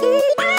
Bye.